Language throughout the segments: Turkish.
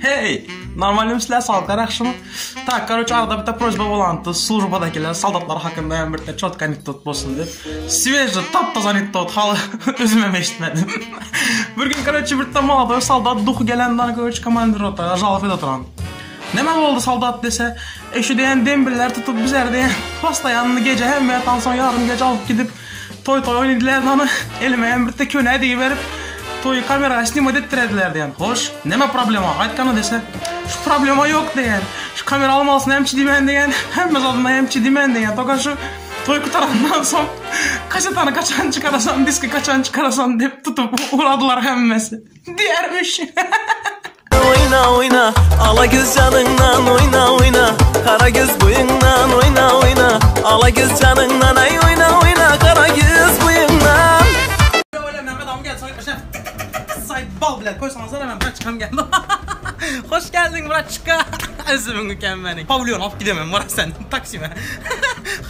Hey, normalde sizler salkar akşamı. Tak, короче, arada bir de proje bolantı. Службadakiler saldatlar hakkında hem bir de çok anekdot bolsun dep. Свежий, taptaza anekdot halı özüme eşitmedim. bir gün короче bir de молодой солдат duhu gelenden короче komandir rota jalap ede oturan. Neme oldu soldat dese, e şu diyen dembirler tutup bizer diyen posta yanını gece hem yatan son yarın gece alıp gidip toy toy oynadılar onu elime hem bir de köne verip toyu kamera snimat ettirediler diyen. Hoş, neme problema? Aytkanı dese, şu problema yok diyen. Şu kamera almalısın hemçi dimen diyen, hemmez adına hemçi dimen diyen. Toka şu toy kutarandan son kasetanı kaçan çıkarasan, diski kaçan çıkarasan dep tutup uğradılar hemmesi. Diyermiş. oyna oyna Ala göz canından oyna oyna Kara göz boyundan oyna oyna Ala göz canından ay oyna oyna Kara göz boyundan bal bile koysanız hemen bırak çıkam geldi. Hoş geldin bırak çıka. Özümün mükemmeli. Pavlyon af gidemem Murat sen taksime.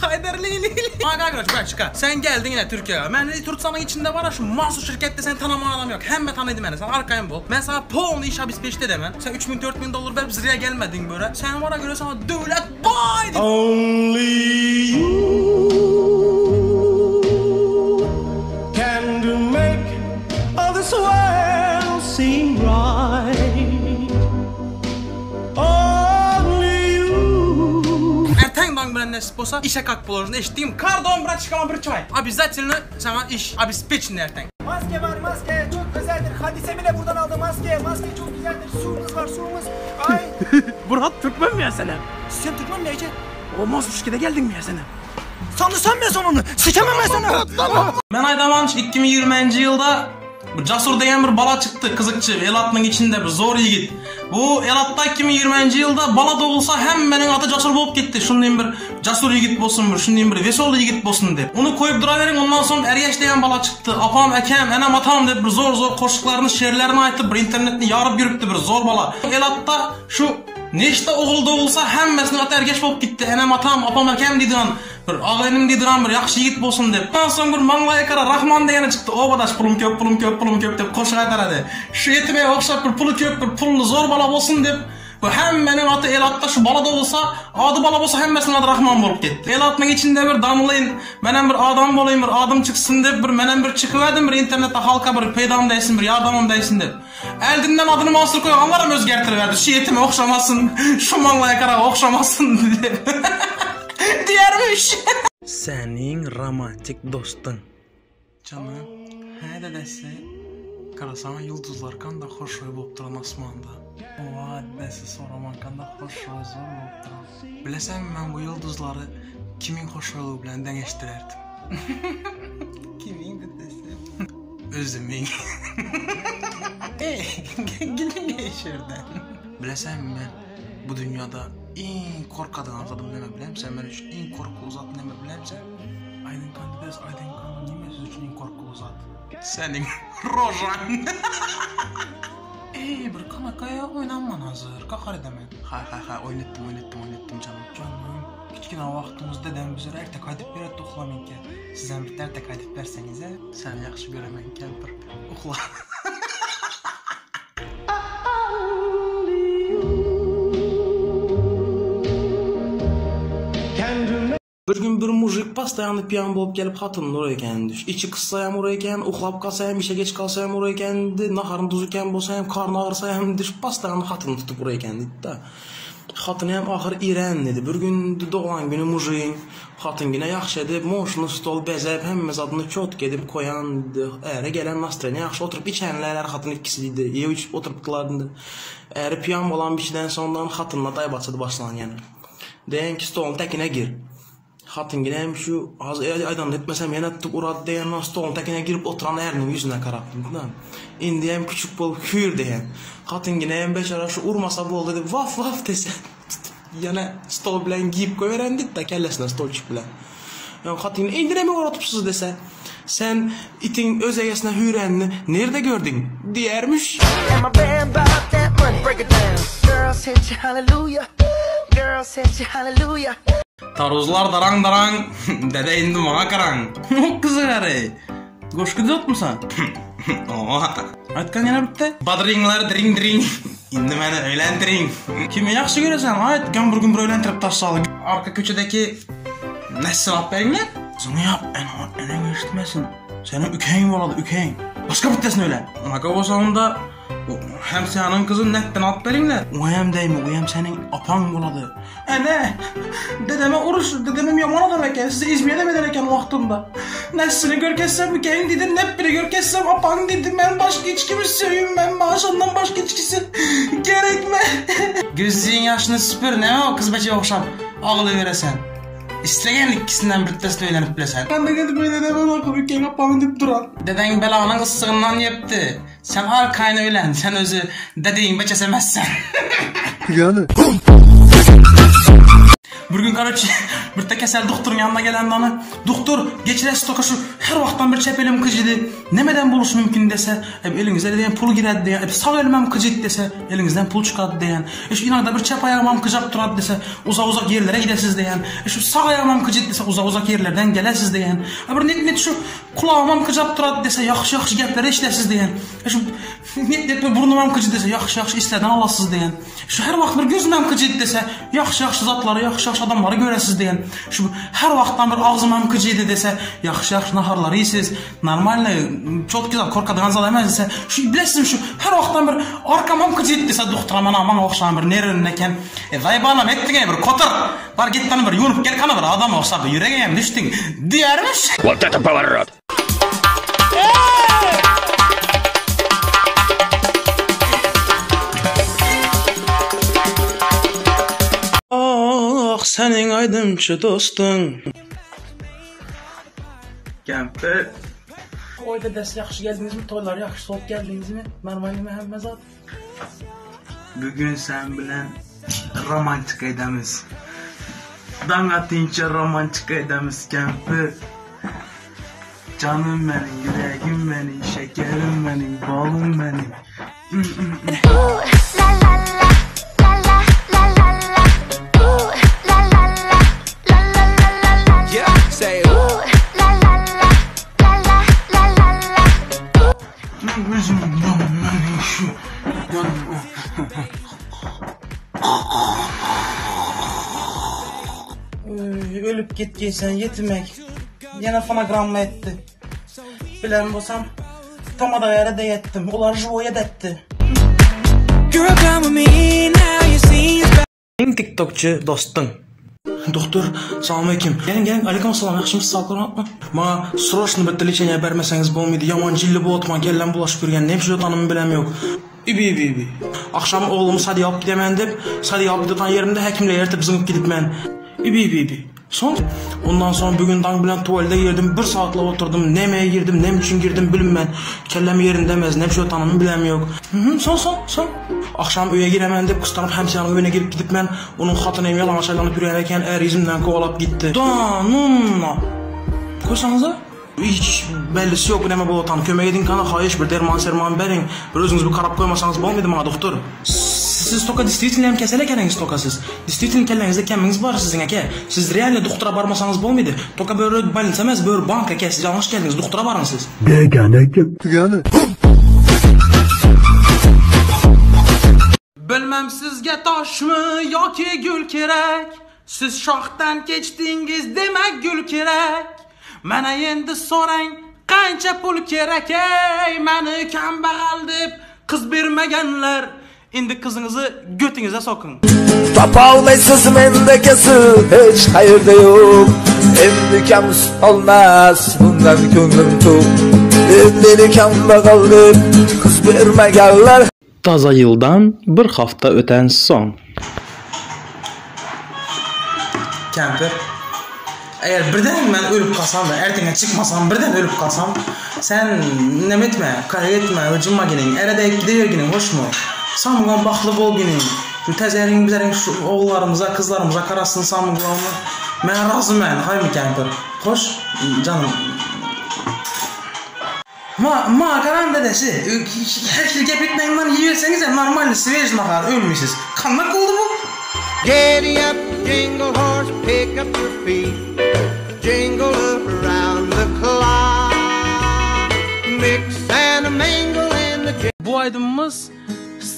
Haydar li li li. Aga aga bırak çıka. Sen geldin yine Türkiye'ye. Ben de Türk sana içinde var ya şu mahsus şirkette sen tanıman adam yok. Hem tanıdım beni sen arkayım bol. Ben sana poğunu iş habis peşte demen. Sen 3000 4000 dolar verip zıraya gelmedin böyle. Sen var göre sana devlet bay. Only you Bulursun eşittiğim kardon bırak çıkama bir çay. Abi zaten sana iş abi speçin erten. Maske var maske çok özeldir. Hadise bile buradan aldı maske. Maske çok güzeldir. Suyumuz var suyumuz. Ay. Murat Türkmen mi ya sen? Sen Türkmen Ece? Olmaz şirkete geldin mi ya sen? Sanırsan ben sonunu. Sikemem ben sana. Ben aydamanç 2020 yılda Casur diyen bir bala çıktı kızıkçı Elat'ın içinde bir zor yigit. Bu Elat'ta 2020 yılda bala doğulsa hem benim adı Casur bolup gitti. Şundan bir Casur yigit bolsun bir, şundan bir Vesol yigit bolsun dep. Onu koyup duraverin ondan sonra Ergeç diyen bala çıktı. Apam, ekem, enem, atam dep bir zor zor koşuklarını, şiirlerini aytıp bir internetini yarıp yürüptü bir zor bala. Elat'ta şu nechta o'g'il bo'lsa hammasini ota ergash bo'lib ketdi. Anam otam opam akam deydigan bir og'aynim deydigan bir yaxshi yigit bo'lsin deb. Man so'ng bir manglayga qara rahmon degani chiqdi. Obadash pulim ko'p pulim ko'p pulim ko'p deb qo'shiq aytaradi shu yetmay o'xshab bir puli ko'p bir pulli zo'r bola bo'lsin deb Bu hemmenin atı Elat'ta şu balada olsa, adı bala bolsa hemmesinin adı Rahman bolup gitti. Elat'ın içinde bir damlayın, menen bir adam bolayım, bir adım çıksın dep, bir menen bir çıkıverdim bir internette halka bir peydam deysin, bir yardamım deysin dep. Eldinden adını Mansur koyuyor, anlarım özgertiriverdi. Şu etime okşamasın, şu manglaya kara okşamasın dep. Diyermiş. Senin romantik dostun. Canım, he dedesi. Karasana yıldızlar kanda hoş oy bolup duran asmanda. Oha dedesi soraman kanda hoş oy zor bolup duran. Bilesem ben bu yıldızları kimin hoş oyluğu bilen deneştirerdim. kimin dedesi? Özümün. Ey, gülün geçirden. Bilesem ben bu dünyada en korkadığın azadım neme bilem sen ben için en korkulu zat neme bilem sen Aydın kandides Aydın kandı nime siz için en korkulu zat Senin rojan ey bir qanaqaya o'ynamman hozir qahar edaman ha ha ha o'ynatdim o'ynatdim o'ynatdim jonim jonim kichkina vaqtimizda dadam bizlar ertak aytib beradi uxla menga siz ham bitta ertak aytib bersangiz a sani yaxshi ko'raman kampir. Uxla. Make Bir mujik pastayanlı piyan bolup gelip hatının oraya geldi. İçi kıssayam oraya geldi, uxlap kalsayam, işe geç kalsayam oraya geldi, naharın tuzuken bolsayam, karnı ağırsayam, diş pastayanlı hatını tutup oraya geldi da. Hatını hem ahır İren dedi. Bir doğan günü mujiğin hatın yine yaxşı edip, moşunu stol bezep, hemmez adını çot gedip koyan, ere gelen nastrene yaxşı oturup içenler hatın ikisiydi. İyi üç oturuptılardı. Ere piyan bolan şeyden sondan başladı başlan yani. Deyin ki stolun tekine gir. Hatın gidem şu az aydan etmesem yana tutup uğradı diyen stolun tekine girip oturan erinin yüzüne karaptım. da. İndi hem küçük bol hür diyen. Hatın gidem beşara şu urmasa bol dedi vaf vaf dese. Yana stol bilen giyip koyverendik da kellesine stolçuk bilen. Yani hatın indiremi uğratıpsız dese. Sen itin öz egesine hürenini nerede gördün? Diyermiş. Girl said you hallelujah. Girl said you hallelujah. Taruzlar daran daran, dədə indi mağa qaran. Qızarı. Oh, Goşku dotmusan? Oha. Aytqan yana bitti. Badringlar dring dring. İndi məni öyləndirin. Kimi yaxşı görəsən? Aytqan bir gün bir öyləndirib taşsalı. Arka köçədəki nəsil abbəyinlə? Sana yap, ən ən eşitməsin. Sənin ükəyin var adı, ükəyin. Başqa bittəsin öyle. Nakavosanın da hem senin kızın netten at beringler. O hem değil mi, o hem senin apan boladı. E ne? Dedeme uruş, dedemem yaman adam eken, size İzmir'de mi eken vaktinde. Nesini görkessem ükeyin dedim, ne biri görkessem apan dedim. Ben başka içkimi seveyim, ben maaşından başka içkisi gerekme. Gözlüğün yaşını süpür, ne o kız bece okşam. Ağlı veresen. İstegen ikisinden bir testle öğlenip bilesen. Ben de gidip öyle de bana akıl ülkeyi kapamı deyip duran. Deden belanın ıssığından yepti. Sen arkayna öğlen, sen özü dediğin beçesemezsen. Yani. bir kun короче bitta kasal doktor yonma kelandi ona doktor kechirasiz toka shu har vaqtdan bir chap elim qijiydi nimadan bo'lishi mumkin desa elingizga degan pul kiradi degan sog' elim ham qijiydi desa elingizdan pul chiqadi degan. Shu inoqda bir chap oyog'im ham qijab turadi desa uzoq uzoq yerlarga ketasiz degan. Shu sog' oyog'im ham qijiydi desa uzoq uzoq yerlardan kelasiz degan. Bir net net shu qulog'im ham qijab turadi desa yaxshi yaxshi gaplar eshitasiz degan. Shu net net burnim ham qijiydi desa yaxshi yaxshi eslardan olasiz degan. Shu har vaqt bir ko'zim ham qijiydi desa yaxshi yaxshi zotlar yaxshi yaxshi yaxshi odamlarni ko'rasiz degan shu har vaqtdan bir og'zim ham desə, yaxşı-yaxşı yaxshi naharlar yeysiz нормально четкий ko'rkadigan zot emas desa shu bilasizmi shu har vaqtdan bir orqam ham kujiydi desa do'xtir mana manga o'xshagan bir nervim ekan vaybonam etding bir ko'tir bar ketdan bir yuvinib gəl qani bir odamga o'xshab yuraging ham tushding deyarmish вот это поворот sening oydinchi do'sting. Kampir oyda yaxşı yaxshi keldingizmi? To'ylar yaxshi so'p keldingizmi? Normalnimi hamma zot. Bugun sen bilan romantik edamiz. Dong atincha romantik edamiz kampir jonim mening yuragim mening shakarim mening bolim mening de yettim. Ular juvoya detti. Girl, come with me now. You see it's Eng TikTokçu dostun. Doktor, salam aleyküm. Gelin gelin, aleyküm salam, yaxshimisiz, sağlık unutma. Ma срочно bir lechение bermesangiz bo'lmaydi. Yomon jilli bo'libman, kellan bulaşıp yurgan, ne hemşire tanımı bilem yok. İbi ibi ibi. Akşam oğlumu sadiye yapıp demen deb, sadiye yapıp tutan yerimde hekimle yertip zıngıp gidip men. İbi ibi ibi. Son, ondan sonra bugün dan bilen tuvalde girdim, bir saatle oturdum, nemeye girdim, nem için girdim bilinmem. Kellem yerinde emez, ne hemşire tanımı bilem yok. Hı hı, son son son. Akşam öye giremen deb kıstanıp hemşirenin evine girip gidip men, onun xatını yalan aşağılanıp yürüyerken er yüzümden kovalap gitti. Danunla. Koysanıza. Hiç bellisi yok neme bu otan. Kömek edin kana hayış bir derman serman berin. Bir özünüz bir karap koymasanız bolmaydı bana doktor. siz только действительно ham kasal ekaningiz только siz. Действительно kallangizda kamingiz bor sizning aka. Siz realni doktora bormasangiz bo'lmaydi. Toka bu yerda больница emas bu yer bank aka. Siz yolg'iz keldingiz doktora boring siz. Begona ekan tugadi. Bilmam sizga toshmi yoki gul kerak. Siz shoxdan kechdingiz demak gul kerak. Mana endi so'rang qancha pul kerak ey? Mani kambag'al deb qiz bermaganlar. Endi qizingizni götünüze sokun Topolmaysiz mendekisi hech qayerda yo'q endi kamus olmas bundan to'q endi kambag'al deb qiz bermaganlar Taza yıldan bir hafta öten son. Kemper. Eğer birden ben ölüp kalsam da ertene çıkmasam birden ölüp kalsam sen nem etme, kara etme, hücuma ginin, erede gidiyor ginin, hoş mu? Samgon baklı bol ginin. Şu tezerin bizerin şu oğullarımıza, kızlarımıza karasın samgonunu. Ben razı ben, hay mı Kemper? Hoş, canım. Ma, ma karan dedesi. Her şey gepetmeyin lan yiyerseniz de normal sveç makar ölmüşsüz. Kanmak oldu bu. Giddy up, jingle horse, pick up your feet, jingle up around the clock. mix and a mingle in the. Bu aydınımız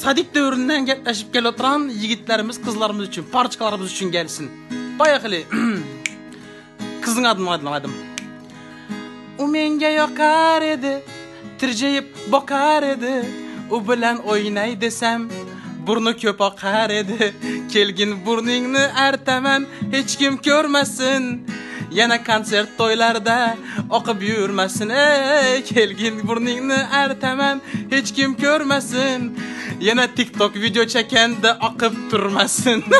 Sadik dövründen getleşip gel oturan yigitlerimiz, kızlarımız için, parçalarımız için gelsin. Bayakılı. Kızın adını aydınladım. U menga yoqar edi, tirjayib boqar edi. U bilan o'ynay desam, burni ko'p oqar edi. Kelgin burningni artaman, hech kim ko'rmasin. Yana konsert to'ylarda oqib yurmasin. Ey, kelgin burningni artaman, hech kim ko'rmasin. Yana TikTok video çekende oqib turmasin.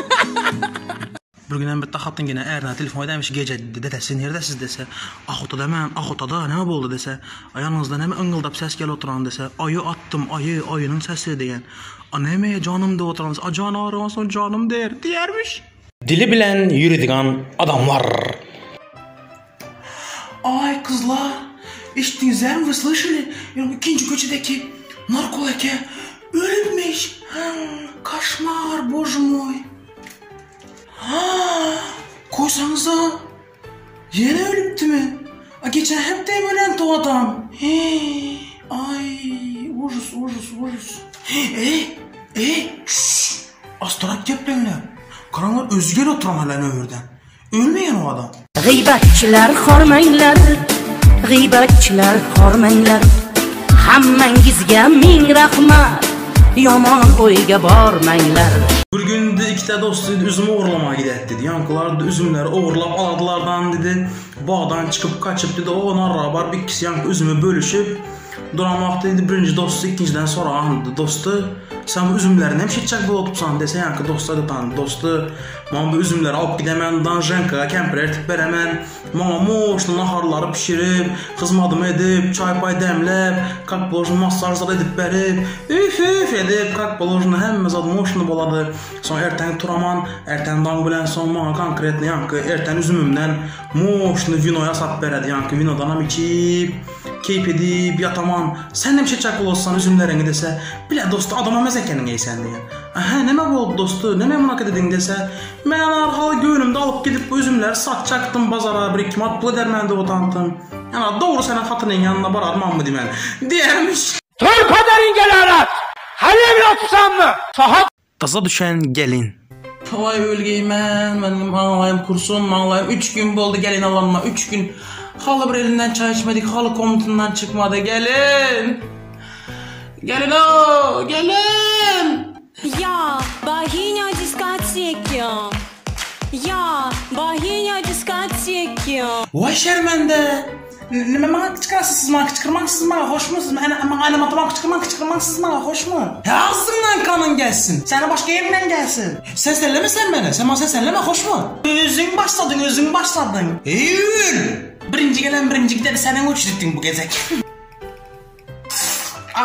Bir günden bitta xotingina erna telefon edemiş gece dedi dedesi neredesiz dese. Ahotada men Ahotada ne oldu dese. Ayağınızda ne ıngıldap ses gel oturan? dese. Ayı attım ayı ayının sesi deyen Aneme canım da oturanız? A can ağrımasın canım der diyermiş Dili bilen yürüdigan adamlar Ay kızlar İşittiğinizler mi слышали? Yani ikinci köşedeki narkoleke ölmüş. Kaşmar bоже mой. Ha, koysanıza. Yine ölüptü mü? A, geçen hep de ölen o adam. Hey, ay, ужас, ужас, ужас. Ey, ey, şşş. Astarak geplenler. Karanlar özgür oturan halen ömürden. Ölmeyen o adam. g'iybatchilar xormanglar g'iybatchilar xormanglar. Hammangizga ming rahmat yomon o'yga bormanglar. Bir kunda ikkita do'st dedi uzum o'g'irlamoqqa ketadi dedi. Yonqilar uzumlar o'g'irlab oladilardan dedi. Bog'dan chiqib qochib dedi o narra borib ikkisi yangi uzumni bo'lishib duramoqda edi birinchi do'sti ikkinchidan so'ragandi do'sti sən bu üzümlərdən şitçək belə tutsan desən, yəni ki, dosta tutan, dostu, mən bu üzümləri alıb gidəmən danjenka, kəmprər tip verəmən, mama moşlu naharları bişirib, xızmadımı edib, çay pay dəmləb, kak blojunu massajlar edib bərib, üf üf edib, kak blojunu həmmə zad moşlu boladı. Sonra ertəni turaman, ertəni dan bilən son mənə konkretli, yəni ki, ertəni üzümümdən moşlu vinoya sat bərədi, yəni ki, vinodan am içib, keyf edib, yataman. Sən də bir şey çək olsan üzümlərini desə, bilə dostu adama mezekenin geysen diye. Aha neme oldu dostu neme munak dedin dese ben arhalı göğünümde alıp gidip bu üzümleri satacaktım bazara bir iki mat pul edermen de otantım. Yani doğru senin hatının yanına bararmam mı dimen diyermiş. Kıza düşen gelin. Vay ölgeymen, benim ağlayım kursun, mağlayım. Üç gün oldu gelin alanma, üç gün. Halı bir elinden çay içmedik, halı komutundan çıkmadı. Gelin! Gelin o, gelin! Я богиня дискотеки. Я богиня дискотеки. Vay şermende! Ne bana kıçkırasız bana kıçkırmaksız bana hoş mu? Yani ama aynı matematik kıçkırmak kıçkırmaksız bana hoş mu? Ya ağzından kanın gelsin. Sana başka yerinden gelsin. Sen selleme sen beni. Sen bana sen selleme hoş mu? Özün başladın özün başladın. Eyyül! Birinci gelen birinci gider senin uçurdun bu gezek.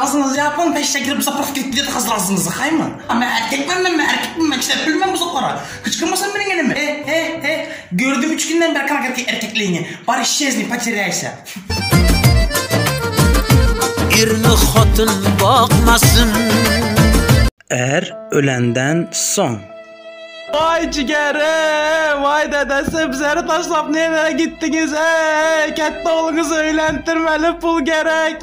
Ağzınızı yapın peşine girip zaprak girip gidiyor hazır ağzınızı hay mı? Ama erkek ben mi erkek mi işte bilmem bu zaplara. Kıçkırmasın benim elime. He he he. Gördüm üç günden beri kanak erkek erkekliğini. Bari şişezni patireyse. Erni xotin boqmasin Er ölenden son. Vay ciğerim, vay dedesi bizleri taşlap nereye gittiniz ey? Katta oğlunuz öğlendirmeli pul gerek.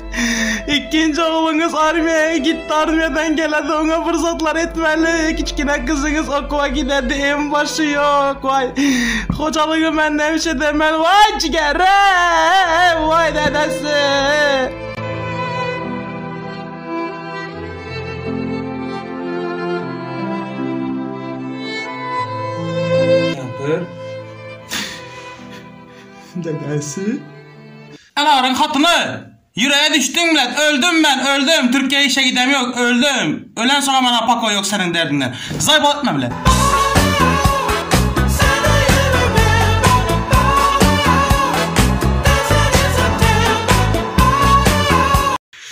İkinci oğlunuz armiyaya gitti armiyadan geledi ona fırsatlar etmeli. Küçükine kızınız okula giderdi en başı yok vay. Hocalığı benden bir şey demeli vay ciğerim, vay dedesi. Dedesi. Anarın hatını. Yüreğe düştün millet. Öldüm ben öldüm. Türkiye'ye işe gidem yok. Öldüm. Ölen sonra bana pako yok senin derdinden. Zayba etme millet.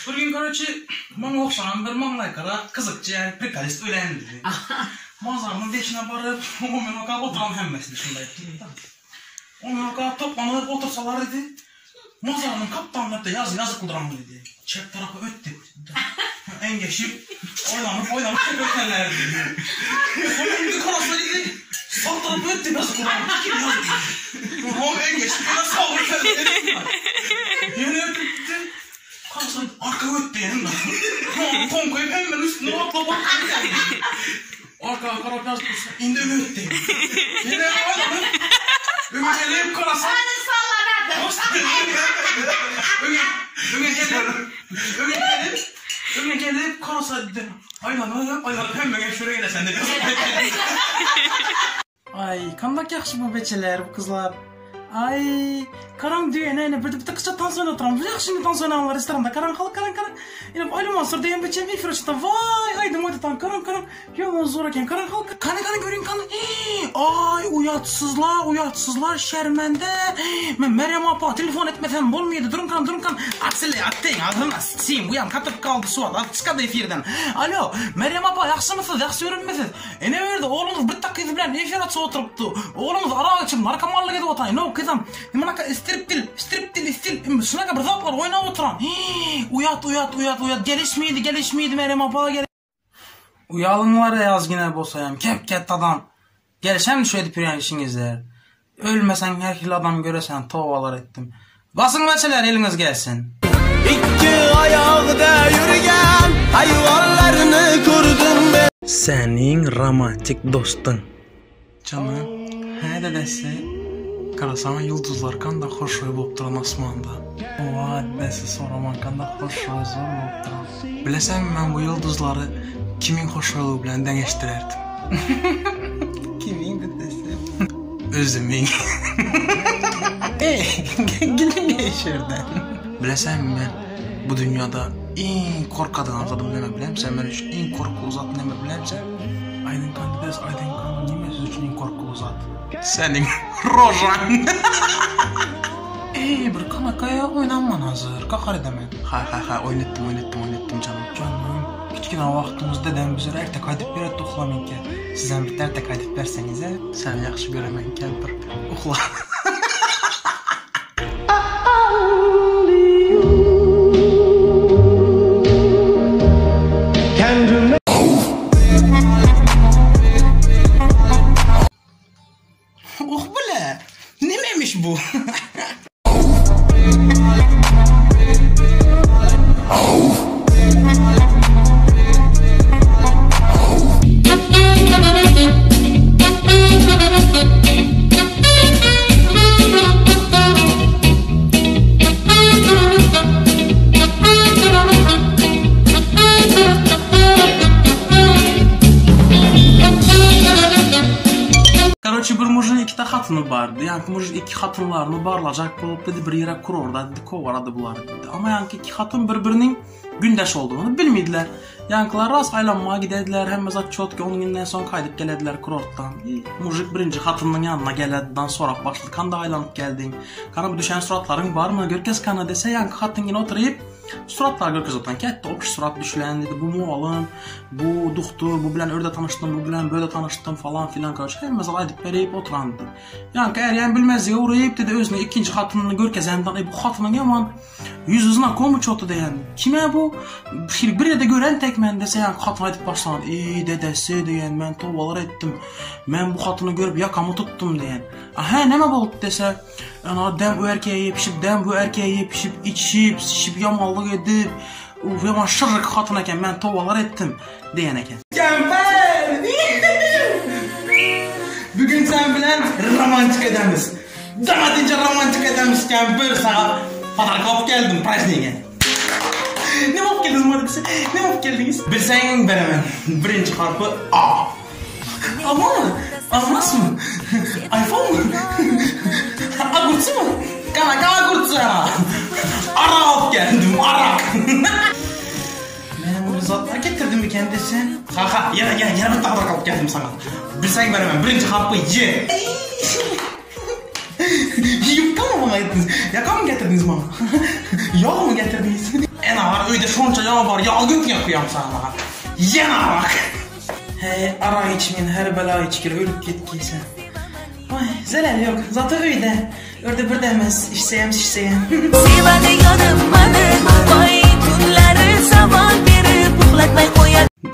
Bir gün короче bana okşanan bir manlay kara kızıkçı yani prekalist öğlendi. Mazarının deşine barıp o men oka oturan hemmesini şunday. O men oka toplanıp otursalar dedi. Mazarının kaptanlıkta yazı yazı kıldıran mı dedi. Çek tarafı öt dedi. Engeşip oynanıp oynanıp çek ötenler dedi. Onun bir karası dedi. Sağ tarafı öt dedi yazı kıldıran. Kim yazdı dedi. O engeşip yine sağ ötenler dedi. Yine öt dedi. Karısı diyen. Ton koyup hemen üstüne atla bak. Arka karap yazmışsın. İndi öğüt diye. Yine aynen. Ömür gelip karasa. Ömür Ömür gelip. Ömür gelip. Ömür gelip karasa dedi. Aynen aynen aynen hemen şuraya gele sen de. Ay kandak yaxşı bu beçeler bu kızlar. Ay karan diye ne ne bir bir kızça tansiyon oturan. Bu yaxşı tansiyon alırlar restoranda. Karan kalan karan karan. Yine ayrı mansur diyen beçem bir fırışta. Vay haydi haydi tan karan karan. Yaman zor eken karan kalan. Kanı kanı görün kanı. Ay uyatsızlar uyatsızlar şermende. Ben Meryem apa telefon etmeden bulmuyordu. Durun kan durun kan. Atsile attın adına siyim. Uyan katıp kaldı suat. At çıkadı efirden. Alo Meryem apa yaxşı mısınız? Yaxşı görünmesiniz. E ne verdi? Oğlumuz bir dakika bilen efir atsa oturuptu. Oğlumuz ara açıp narkomanlık edip otay. No kızım. Manaka striptil, striptil, stil. Şunaka bir zaplar oynayıp oturan. Hii, Uyat uyat uyat uyat. Gelişmeydi gelişmeydi Meryem apa gel. Uyalınlar ya yazgine bosayam. Kep ket adam. Gelişem edip yürüyen işinizler. Ölmesen her kil adam göresen tovalar ettim. Basın meçeler eliniz gelsin. İki ayakta yürüyen hayvanlarını kurdum ben Senin romantik dostun. Canım, he dedesi. Karasana yıldızlar kanda hoş olup duran asmanda. Oha dedesi soraman kanda hoş olup duran. Bilesen ben bu yıldızları kimin hoş olup bilen dengeştirerdim. kimin dedesi? Özümün. Ey, gülün geçirden. Bilesen ben bu dünyada eng qo'rqadigan zot nima bilamsan mana shu eng qo'rquv zot nima bilamsan aynan kandidas aynan nima siz uchun eng qo'rquv zot? Sening rojang. Ey bir kanakaya o'ynayman hozir qaqardaman ha ha ha o'ynatdim o'ynatdim o'ynatdim jonim jonim kichkina vaqtimizda dam bizlar ertak qaytib beradi uxla menga siz ham bitta ertak qaytib bersangiz a seni yaxshi ko'raman kampir. Uxla. xatırı bardı. Yani muj iki xatırlarını barlajak bolup dedi bir yere kurorda dedi kovarada bular dedi. Ama yani iki xatın bir-birinin gündeş olduğunu bilmediler. Yankılar rast aylanmaya gidediler. Hem mezat çotki 10 günden son kaydıp gelediler kurorttan. E, Mujik birinci xatının yanına gelediden sonra başladı. Kanda aylanıp geldin. Kana bu düşen suratların var mı? Görkez kana dese yankı xatın yine oturayıp Suratlar görkez otan ketdi. Opiş surat düşülen dedi. Bu mualım, bu doktor, bu bilen öyle tanıştım, bu bilen böyle tanıştım falan filan karşı. Hem mesela aydıp vereyip oturan dedi. Yani eğer yani bilmezliğe uğrayıp dedi özüne ikinci hatını görkezenden e, bu hatının yaman yüz yüzüne komuç otu diyen. Kime bu? Bir de gören tek men dese yani hatına aydıp başlan. Ey dedesi diyen ben tovalar ettim. Ben bu hatını görüp yakamı tuttum diyen. Aha neme oldu dese. Ana dem bu erkeğe yepişip dem bu erkeğe yepişip içip şip yamallık edip Uf yaman şırrık hatın eken ben tovalar diyen eken. Mükemmel! Bugün sen bilen romantik edemiz. Daha deyince romantik edemizken bir saat fotoğraf geldim prazdniğe. Ne vap geldiniz Marikse? Ne vap geldiniz? Bilsen veremem. Birinci harfi A. Ama Almaz mı? iPhone mu? Agurtsu mu? Kana kana agurtsu ya. Ara alıp geldim ara. Ben bunu zatlar getirdim mi kendisi? Ha yana yana yana bir tabak alıp geldim sana. Bilsen veremem. Birinci harfi Y. Yufka mı bana ettiniz? Yaka mı getirdiniz bana? yağ mı getirdiniz? En ağır öyle şunca yağ var. Yağ gök yakıyorum sana. Yana bak. He ara içmin her bela içkir ölüp gitkiyse. Ay zelal yok. Zaten öyle. Öyle bir demez. İşseyem işseyem. Sevadi yanım beni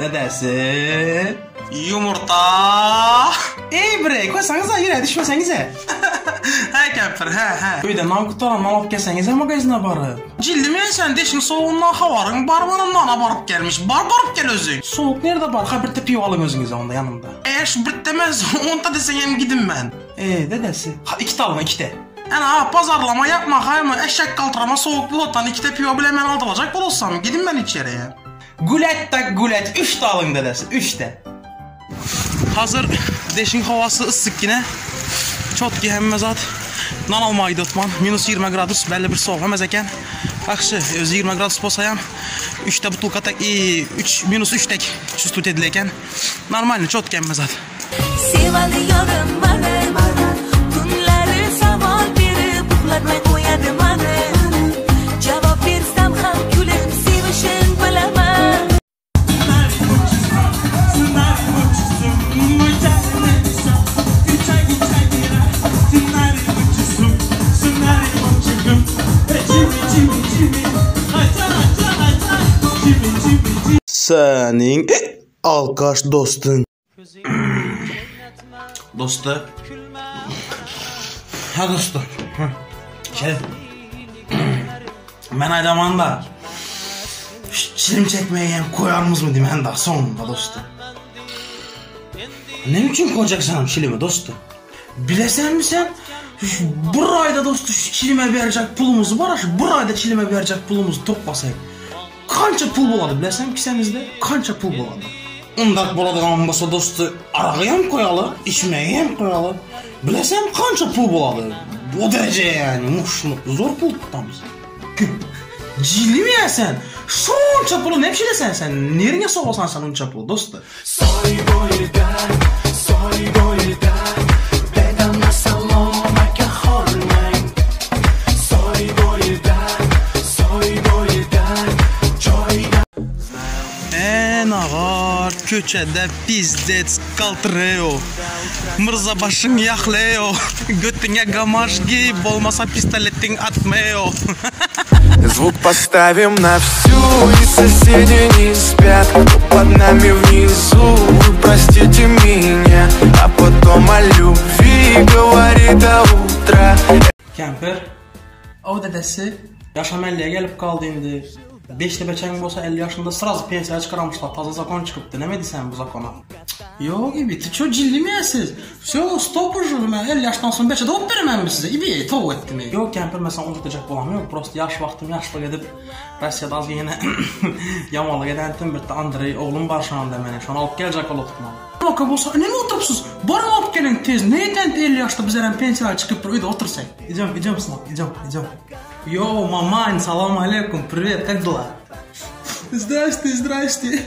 Ne dersin? Yumurta. Ey bre koysanıza yere düşmesenize. he kempir he he. Öyle nam kutaran nam alıp gelsenize magazine barıp. Cildi mi sen deşin soğuğundan havarın barmanından barıp gelmiş. Bar barıp gel özün. Soğuk nerede bar? Ha bir tepi alın özünüze onda yanımda. Eğer şu bir demez onda deseyim gidin ben. Eee dedesi. Ha iki talma iki de. Yani ha pazarlama yapma hayma eşek kaltırama soğuk buluttan iki de piyo bile hemen aldıracak bulursam gidin ben içeriye. Gulat tak gulat, 3 ta oling dadasi, 3 ta. Hozir deshin havosi issiqqina. Chotki hamma zot non olmaydi otman. Minus 20 gradus, balli bir sovuq emas ekan. Yaxshi, o'zi 20 gradus bo'lsa ham 3 ta butilka tak, 3 minus 3 tak chustut edilar ekan. Normalniy chotki hamma zot. Sevadi yorim mana Senin alkaş dostun. Dostu. Ha dostu. Şey. Ben aydamanda. Çilim çekmeye yem koyarmız mı diyeyim daha sonunda dostu. Ne için koyacaksın çilimi dostu? Bilesen mi sen? Burayda dostu şu çilime verecek pulumuzu var ya şu burayda çilime verecek pulumuzu toplasak. Kança pul buladı bilesen ki senizde kança pul buladı. Ondak buladigan bolsa dostu aragı hem koyalı, içmeye hem koyalı. Bilesem kança pul buladı. Bu derece yani muşluk zor pul tutamız. Cili mi ya sen? Şunca pulu ne pişiresen sen? Nereye soğusan sen onca pulu dostu? En ko'chada pizdets qaltireo mirzabashing yaxleo go'tingga gamashgi bo'lmasa pistoleting atmeo звук поставим на всю и соседи не спят под нами внизу вы простите меня а потом о любви говори до утра kampir ov dadasi yashamanliya kelib qoldi endi 5 nəfəçən olsa 50 yaşında sıraz pensiyaya çıxaramışlar. Taza zakon çıxıbdı. Nə medisən bu zakona? Yox ibi, ты чё cildimiyəsiz? Все, стоп уже, mən 50 yaşdan sonra bəlkə də op verəməm sizə. İbi, tov etdim. Yox, kəmpir məsələn onu tutacaq bulam. Yox, prosta yaş vaxtım yaşla gedib Rusiyada az yenə yamalı gedəndim bir də Andrey oğlum barşanında mənə. Şonu alıb gələcək olub tutmalı. gelecek olup tutmam. Baka bolsa ne mi oturupsuz? Barın alıp gelin tez. Neyden 50 yaşta bizlere pensiyaya çıkıp bir uyda otursak? İdem, idem sınav, idem, idem. Йоу, мамань, салам алейкум, привет, как дела? Здрасте, здрасте.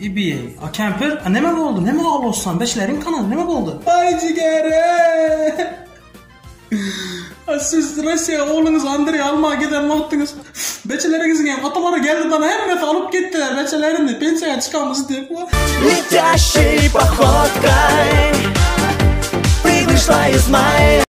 İbiye. A kemper, a ne mi oldu? Ne mi olsan? Beşlerin kanalı ne mi oldu? Ay cigare. A siz Rusya oğlunuz Andrei almaya giden vaktiniz. Beçelerinizin hem ataları geldi bana hemen alıp gittiler beçelerini. Pensiyaya çıkamız diye. Летящей походкой Ты вышла из моей